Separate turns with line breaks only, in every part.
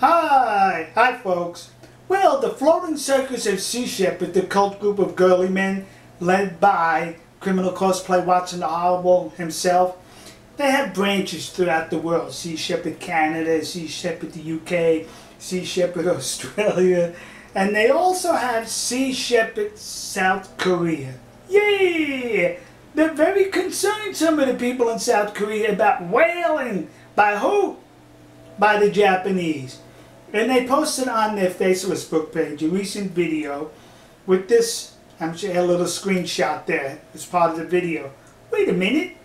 Hi, hi folks. Well, the floating circus of Sea Shepherd, the cult group of girly men led by criminal cosplay Watson the Horrible himself, they have branches throughout the world. Sea Shepherd Canada, Sea Shepherd the UK, Sea Shepherd Australia, and they also have Sea Shepherd South Korea. Yay! They're very concerned, some of the people in South Korea, about whaling. By who? By the Japanese. And they posted on their Facebook page a recent video with this, I'm sure a little screenshot there as part of the video. Wait a minute,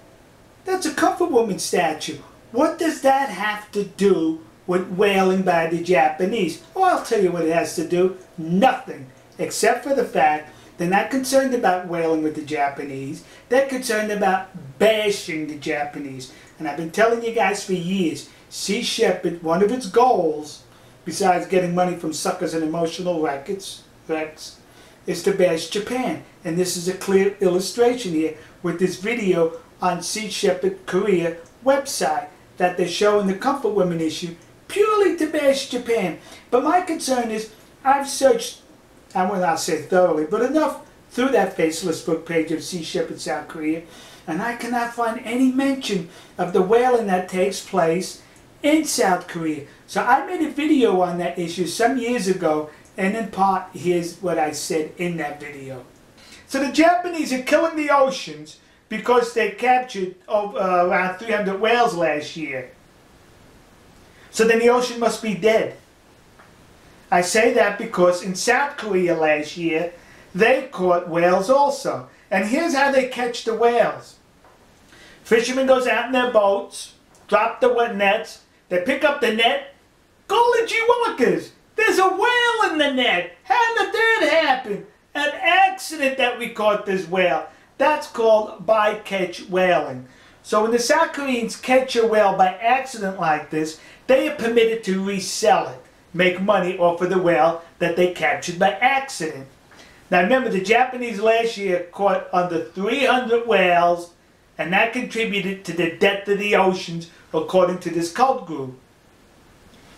that's a comfort woman statue. What does that have to do with whaling by the Japanese? Oh, I'll tell you what it has to do. Nothing, except for the fact they're not concerned about whaling with the Japanese. They're concerned about bashing the Japanese. And I've been telling you guys for years, Sea Shepherd, one of its goals besides getting money from suckers and emotional rackets, wrecks, is to bash Japan. And this is a clear illustration here with this video on Sea Shepherd Korea website that they're showing the Comfort Women issue purely to bash Japan. But my concern is I've searched, I will not say thoroughly, but enough through that faceless book page of Sea Shepherd South Korea, and I cannot find any mention of the whaling that takes place in South Korea. So I made a video on that issue some years ago, and in part, here's what I said in that video. So the Japanese are killing the oceans because they captured uh, around 300 whales last year. So then the ocean must be dead. I say that because in South Korea last year, they caught whales also. And here's how they catch the whales. Fishermen goes out in their boats, drop the wet nets, they pick up the net. Golly gee willikers, there's a whale in the net. How did that happen? An accident that we caught this whale. That's called bycatch whaling. So when the South Koreans catch a whale by accident like this, they are permitted to resell it, make money off of the whale that they captured by accident. Now remember, the Japanese last year caught under 300 whales, and that contributed to the death of the oceans according to this cult group.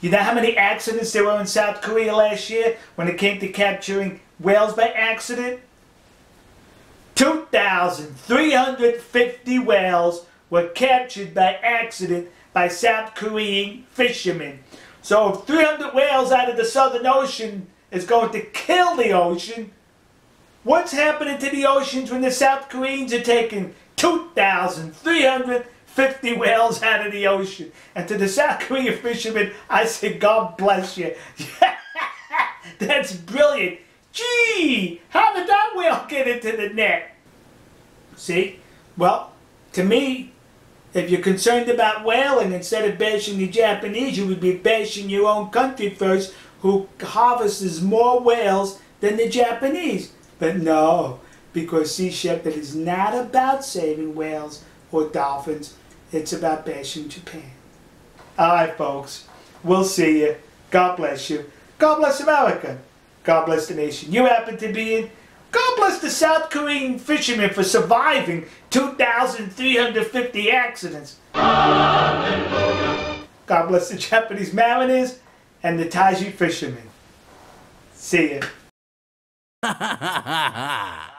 You know how many accidents there were in South Korea last year when it came to capturing whales by accident? 2,350 whales were captured by accident by South Korean fishermen. So if 300 whales out of the Southern Ocean is going to kill the ocean, what's happening to the oceans when the South Koreans are taking 2,300 50 whales out of the ocean. And to the South Korean fishermen, I say, God bless you. That's brilliant. Gee, how did that whale get into the net? See? Well, to me, if you're concerned about whaling, instead of bashing the Japanese, you would be bashing your own country first, who harvests more whales than the Japanese. But no, because Sea Shepherd is not about saving whales or dolphins. It's about bashing Japan. Alright folks, we'll see you. God bless you. God bless America. God bless the nation you happen to be in. God bless the South Korean fishermen for surviving 2,350 accidents. God bless the Japanese mariners and the Taiji fishermen. See ya.